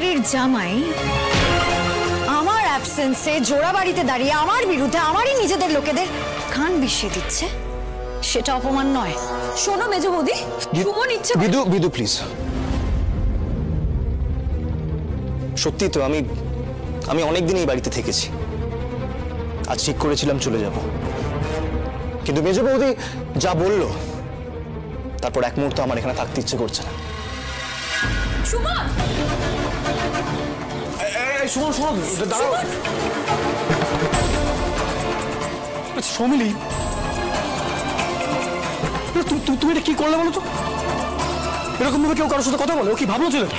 বাড়ির জামাই আমার অ্যাবসেন্সে জোড়া বাড়িতে দাঁড়িয়ে আমার বিরুদ্ধে আমারই নিজেদের লোকেদের কান বিষিয়ে দিচ্ছে। সেটা অপমান নয়। শোনো মেজ বৌদি সুমন ইচ্ছে বিদু বিদু প্লিজ সত্যি তো আমি আমি অনেকদিন এই বাড়িতে থেকেছি। আজ ঠিক করেছিলাম চলে যাব। কিন্তু মেজ বৌদি যা বলল তারপর এক মুহূর্ত আমার এখানে থাকতে ইচ্ছে করছে না। সুমন! শোনো শোনো দাঁড়াও। আচ্ছা সমিলি। তুমি এটা কি করলে বলো তো? এরকম ভাবে কেউ কারোর সাথে কথা বলে ও কি ভাবলো ছেলেটা?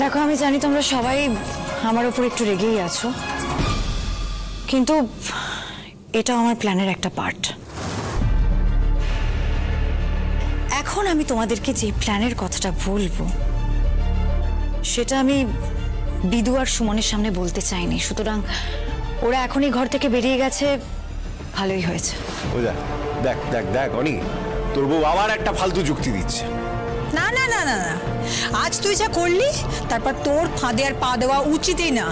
দেখো আমি জানি তোমরা সবাই আমার উপর একটু রেগেই আছো কিন্তু এটা আমার প্ল্যানের একটা পার্ট। এখন আমি তোমাদেরকে যে প্ল্যানের কথাটা বলব সেটা আমি বিদু আর সুমনের সামনে বলতে চাইনি। সুতরাং ওরা এখনই ঘর থেকে বেরিয়ে গেছে। ভালোই হয়েছে। দেখ দেখ দেখ অনি তোর বউ আবার একটা ফালতু যুক্তি দিচ্ছে। না না না না না। আজ তুই যা করলি তারপর তোর ফাঁদে আর পা দেওয়া উচিতই না।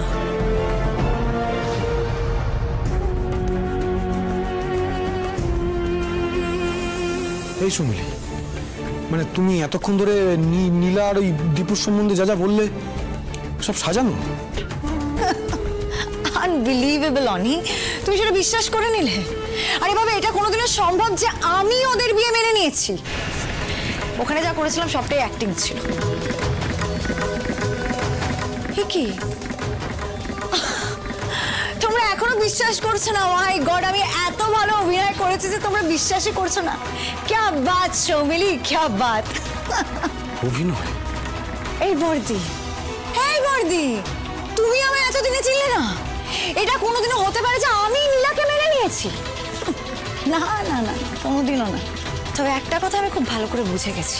এই সুমিলি মানে তুমি এতক্ষণ ধরে নীলা আর ওই দীপুর সম্বন্ধে যা যা বললে, সব সাজানো? আনবিলিভেবল অনি। তুমি সেটা বিশ্বাস করে নিলে? আরে বাবা এটা কোনোদিনও সম্ভব যে আমি ওদের বিয়ে মেনে নিয়েছি? ওখানে যা করেছিলাম, সবটাই অ্যাক্টিং ছিল। কি? বিশ্বাস করছ না? মাই গড আমি এত ভালো অভিনয় করেছি যে তোমরা বিশ্বাসই করছ না। ক্যা বাত সৌমিলি ক্যা বাত। অভিনয়? এই বর্দি। এই বর্দি তুমি আমায় এতদিনে চিনলে না? এটা কোনোদিনও হতে পারে যে আমি নীলাকে মেনে নিয়েছি। না না না কোনোদিনও না। তবে একটা কথা আমি খুব ভালো করে বুঝে গেছি।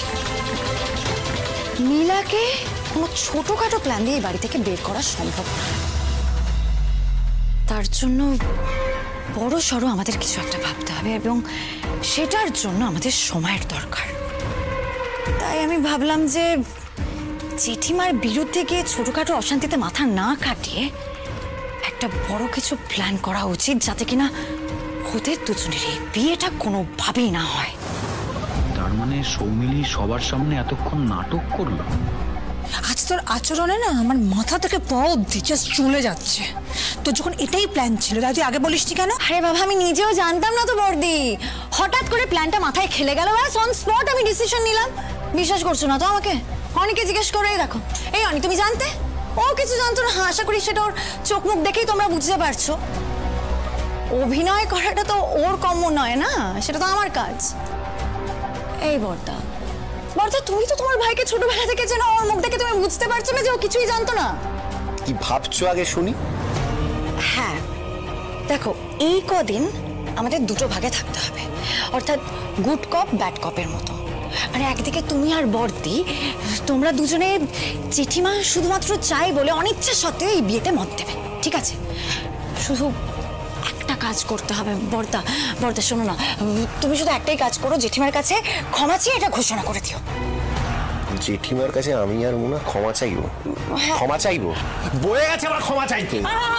নীলাকে কোনো ছোটোখাটো প্ল্যান দিয়ে বাড়ি থেকে বের করা সম্ভব না। তার জন্য বড় সড়ো আমাদের কিছু একটা ভাবতে হবে এবং সেটার জন্য আমাদের সময়ের দরকার। তাই আমি ভাবলাম যে জেঠিমার বিরুদ্ধে গিয়ে ছোটখাটো অশান্তিতে মাথা না কাটিয়ে একটা বড় কিছু প্ল্যান করা উচিত যাতে কিনা ওদের দুজনের এই বিয়েটা কোনোভাবেই না হয়। তার মানে সৌমিলি সবার সামনে এতক্ষণ নাটক করল? আজ তোর আচরণে না আমার মাথা থেকে পা জাস্ট চলে যাচ্ছে। তোর যখন এটাই প্ল্যান ছিল তাই তুই আগে বলিসনি কেন? আরে বাবা আমি নিজেও জানতাম না তো বর্দি। হঠাৎ করে প্ল্যানটা মাথায় খেলে গেল ব্যাস অন স্পট আমি ডিসিশন নিলাম। বিশ্বাস করছ না তো আমাকে? অনেকে জিজ্ঞেস করেই দেখো এই অনি তুমি জানতে? ও কিছু জানতো না হ্যাঁ, আশা করি সেটা ওর চোখ মুখ দেখেই তোমরা বুঝতে পারছ। অভিনয় করাটা তো ওর কম্য নয় না সেটা তো আমার কাজ। এই বর্দা বর্দা তুমি তো তোমার ভাইকে ছোটবেলা থেকে চেনো ওর মুখ দেখে তুমি বুঝতে পারছ না যে ও কিছুই জানতো না। কি ভাবছ আগে শুনি? হ্যাঁ দেখো এই কদিন আমাদের দুটো ভাগে থাকতে হবে। অর্থাৎ গুড কপ ব্যাড কপের মতো। মানে একদিকে তুমি আর বর্দি তোমরা দুজনে জেঠিমা শুধুমাত্র চাই বলে অনিচ্ছা সত্ত্বেও এই বিয়েতে মত দেবে ঠিক আছে? শুধু একটা কাজ করতে হবে বর্দা বর্দা শোনো না তুমি শুধু একটাই কাজ করো জেঠিমার কাছে ক্ষমা চেয়ে এটা ঘোষণা করে দিও। জেঠিমার কাছে আমি আর মুনা ক্ষমা চাইব? ক্ষমা চাইব? বয়ে গেছে আমার ক্ষমা চাইতে।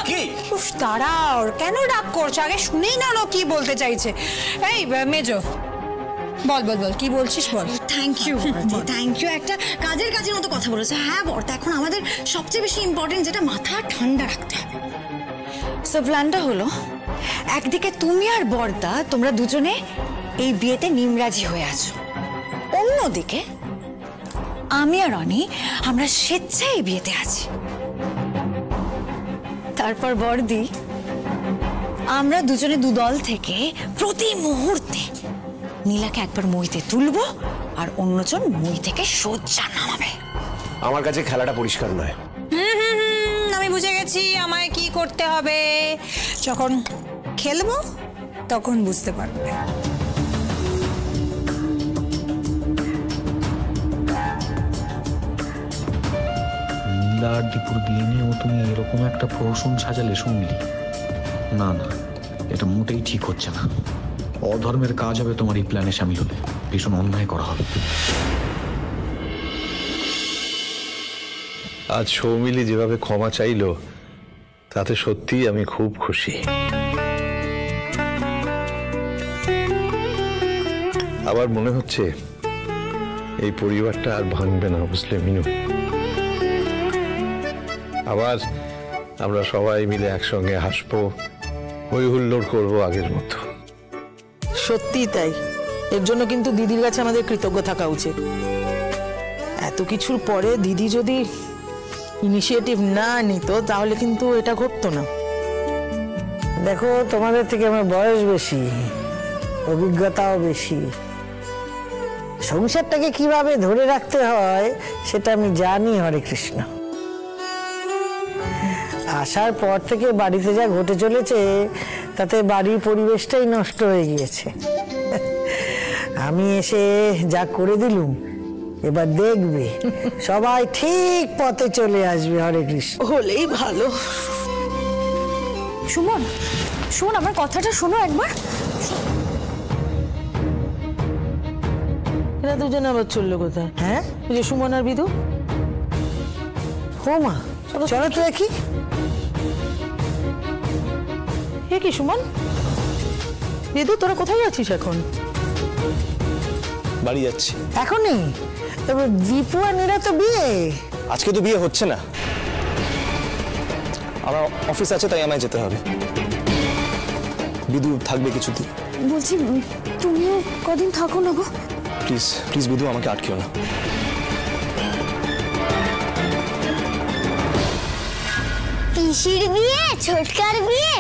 কি? উফ দাঁড়াও কেন রাগ করছ? আগে শুনেই না লো কি বলতে চাইছে। এই মেজো বল বল বল কি বলছিস বল? থ্যাংক ইউ থ্যাংক ইউ একটা কাজের কাজের মতো কথা বলেছে। হ্যাঁ বর্তা এখন আমাদের সবচেয়ে বেশি ইম্পর্টেন্ট যেটা মাথা ঠান্ডা রাখতে হবে। সো প্ল্যানটা হলো একদিকে তুমি আর বর্দা তোমরা দুজনে এই বিয়েতে নিমরাজি হয়ে আছো। অন্যদিকে আমি আর অনি আমরা স্বেচ্ছায় এই বিয়েতে আছি। তারপর বর্দি আমরা দুজনে দু দল থেকে প্রতি মুহূর্তে নীলাকে একবার মইতে তুলবো আর অন্যজন মই থেকে সোজা নামাবে। আমার কাছে খেলাটা পরিষ্কার নয়। হুম, হুম, হুম, আমি বুঝে গেছি আমায় কি করতে হবে। যখন খেলব তখন বুঝতে পারবে। নীলা আর দীপুর বিয়ে নিয়েও তুমি এরকম একটা প্রহসন সাজালে শুনলি না না এটা মোটেই ঠিক হচ্ছে না। অধর্মের কাজ হবে তোমার এই প্ল্যানে সামিল হলে ভীষণ অন্যায় করা হবে। আজ সৌমিলি যেভাবে ক্ষমা চাইলো তাতে সত্যিই আমি খুব খুশি। আবার মনে হচ্ছে এই পরিবারটা আর ভাঙবে না বুঝলে মিনু? আবার আমরা সবাই মিলে একসঙ্গে হাসবো হই হুল্লোড় করব আগের মতো। সত্যিই তাই। এর জন্য কিন্তু দিদির কাছে আমাদের কৃতজ্ঞ থাকা উচিত। এত কিছুর পরে দিদি যদি ইনিশিয়েটিভ না নিত তাহলে কিন্তু এটা ঘটতো না। দেখো তোমাদের থেকে আমার বয়স বেশি অভিজ্ঞতাও বেশি। সংসারটাকে কীভাবে ধরে রাখতে হয় সেটা আমি জানি হরে কৃষ্ণ। আসার পর থেকে বাড়িতে যা ঘটে চলেছে তাতে বাড়ির পরিবেশটাই নষ্ট হয়ে গিয়েছে। আমি এসে যা করে দিলুম এবার দেখবে সবাই ঠিক পথে চলে আসবে হরে কৃষ্ণ। হলেই ভালো। সুমন শোন আমার কথাটা শোনো একবার। এরা দুজনে আবার চলল কোথায়? হ্যাঁ? যে সুমন আর বিদু ও মা চলো তো দেখি। এ কি সুমন? বিদু তোরা কোথায় যাচ্ছিস এখন? বাড়ি যাচ্ছি। এখনই তবে দীপু আর নীরা তো বিয়ে। আজকে তো বিয়ে হচ্ছে না। আমার অফিস আছে তাই আমায় যেতে হবে। বিদু থাকবে কিছুদিন। বলছি তুমিও কদিন থাকো না গো? প্লিজ প্লিজ বিদু আমাকে আটকেও না। পিসির বিয়ে ছোটকার বিয়ে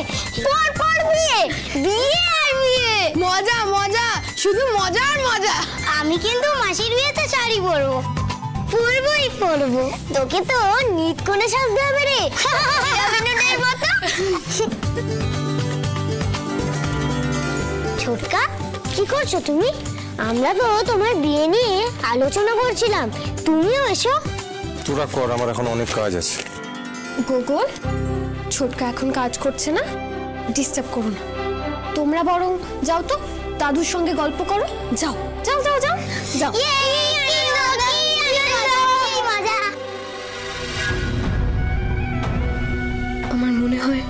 পর পর বিয়ে বিয়ে আর বিয়ে। মজা মজা শুধু মজা আর মজা। আমি কিন্তু মাসির বিয়েতে শাড়ি পরবো পরবই পরবো। তোকে তো নিত কোণে সাজতে হবে রে। ছোটকা কি করছ তুমি? আমরা তো তোমার বিয়ে নিয়ে আলোচনা করছিলাম। তুমিও এসো। তোরা কর আমার এখন অনেক কাজ আছে। গোগল ছোটকা এখন কাজ করছে না? ডিস্টার্ব করো না। তোমরা বরং যাও তো দাদুর সঙ্গে গল্প করো। যাও যাও যাও যাও যাও। মজা। আমার মনে হয়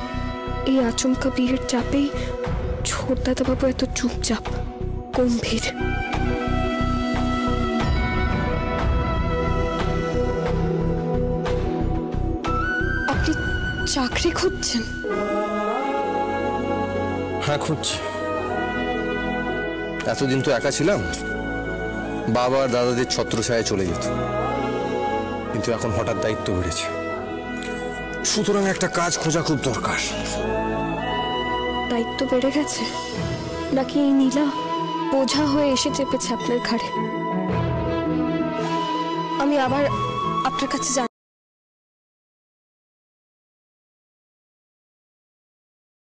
এই আচমকা বিয়ের চাপেই ছোট দাদাবাবু এত চুপচাপ। গম্ভীর। আপনি চাকরি খুঁজছেন? হ্যাঁ খুঁজছি। এতদিন তো একা ছিলাম। বাবা আর দাদাদের ছত্রছায়ায় চলে যেত। কিন্তু এখন হঠাৎ দায়িত্ব বেড়েছে। সুতরাং একটা কাজ খোঁজা খুব দরকার। দায়িত্ব বেড়ে গেছে? নাকি এই নীলা বোঝা হয়ে এসে চেপেছে আপনার ঘাড়ে। আমি আবার আপনার কাছে জান